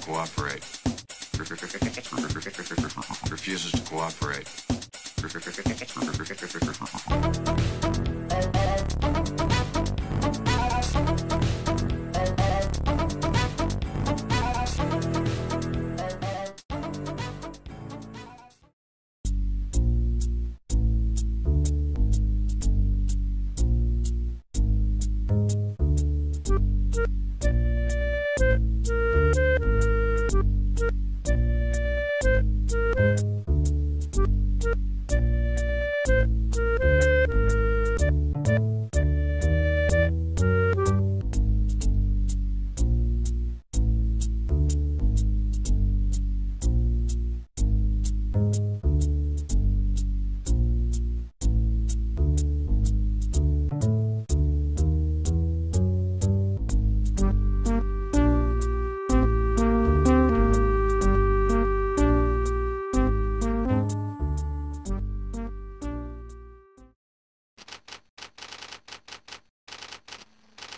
cooperate. Refuses to cooperate. Refuses to cooperate.